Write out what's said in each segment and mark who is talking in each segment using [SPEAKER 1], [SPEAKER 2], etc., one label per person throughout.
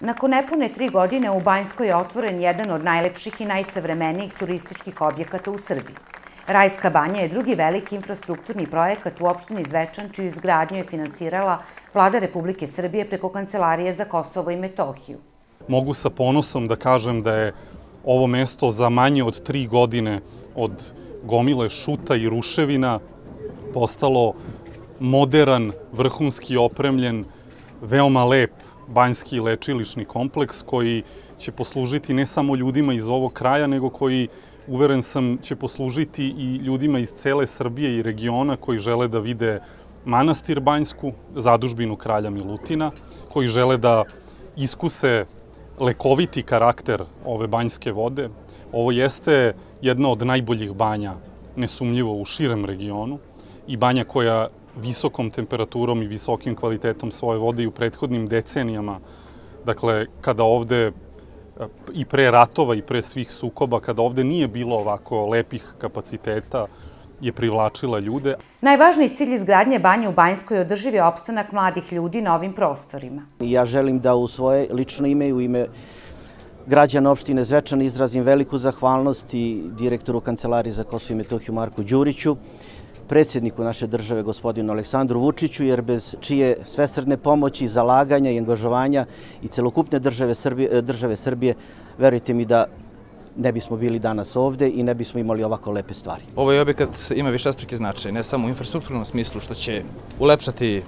[SPEAKER 1] Nakon nepune tri godine u Banjskoj je otvoren jedan od najlepših i najsavremenijih turističkih objekata u Srbiji. Rajska banja je drugi veliki infrastrukturni projekat u opštini Zvečan, čiju izgradnju je finansirala Vlada Republike Srbije preko Kancelarije za Kosovo i Metohiju.
[SPEAKER 2] Mogu sa ponosom da kažem da je ovo mesto za manje od tri godine od gomile šuta i ruševina postalo modern, vrhunski opremljen, veoma lep banjski lečilišni kompleks koji će poslužiti ne samo ljudima iz ovog kraja, nego koji, uveren sam, će poslužiti i ljudima iz cele Srbije i regiona koji žele da vide manastir Banjsku, zadužbinu kralja Milutina, koji žele da iskuse lekoviti karakter ove banjske vode. Ovo jeste jedna od najboljih banja, nesumnjivo, u širem regionu i banja koja visokom temperaturom i visokim kvalitetom svoje vode i u prethodnim decenijama, dakle, kada ovde i pre ratova i pre svih sukoba, kada ovde nije bilo ovako lepih kapaciteta, je privlačila ljude.
[SPEAKER 1] Najvažniji cilj izgradnje banje u Banjskoj je održivi opstanak mladih ljudi na ovim prostorima.
[SPEAKER 3] Ja želim da u svoje lično ime i u ime građana opštine Zvečan izrazim veliku zahvalnost i direktoru Kancelarije za Kosovo i Metohiju Marku Đuriću, predsjedniku naše države, gospodinu Aleksandru Vučiću, jer bez čije svesredne pomoći, zalaganja i angažovanja i celokupne države Srbije, države Srbije verujte mi da ne bismo bili danas ovde i ne bismo imali ovako lepe stvari.
[SPEAKER 4] Ovaj objekat ima višestruki značaj, ne samo u infrastrukturnom smislu što će ulepšati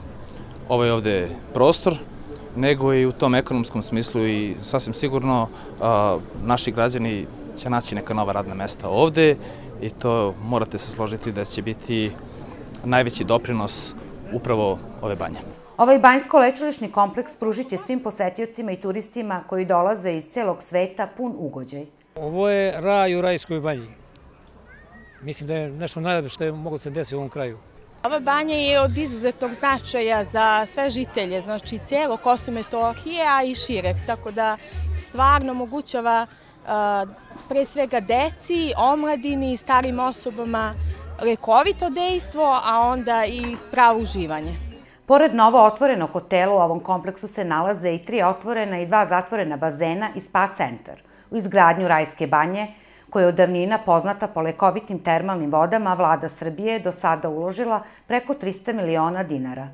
[SPEAKER 4] ovaj ovde prostor, nego i u tom ekonomskom smislu i sasvim sigurno a, naši građani će naći neka nova radna mesta ovde i to morate se složiti da će biti najveći doprinos upravo ove banje.
[SPEAKER 1] Ovaj banjsko-lečilišni kompleks pružit će svim posetiocima i turistima koji dolaze iz celog sveta pun ugođaj.
[SPEAKER 5] Ovo je raj u Rajskoj banji. Mislim da je nešto najlepše što je mogo da se desiti u ovom kraju.
[SPEAKER 6] Ova banja je od izuzetnog značaja za sve žitelje, znači cijelo Kosovo Metohije, a i širek, tako da stvarno omogućava pre svega deci, omladini starim osobama lekovito dejstvo, a onda i pravo uživanje.
[SPEAKER 1] Pored novo otvorenog hotela u ovom kompleksu se nalaze i tri otvorena i dva zatvorena bazena i spa centar. U izgradnju Rajske banje, koja je od davnina poznata po lekovitim termalnim vodama, vlada Srbije je do sada uložila preko 300 miliona dinara.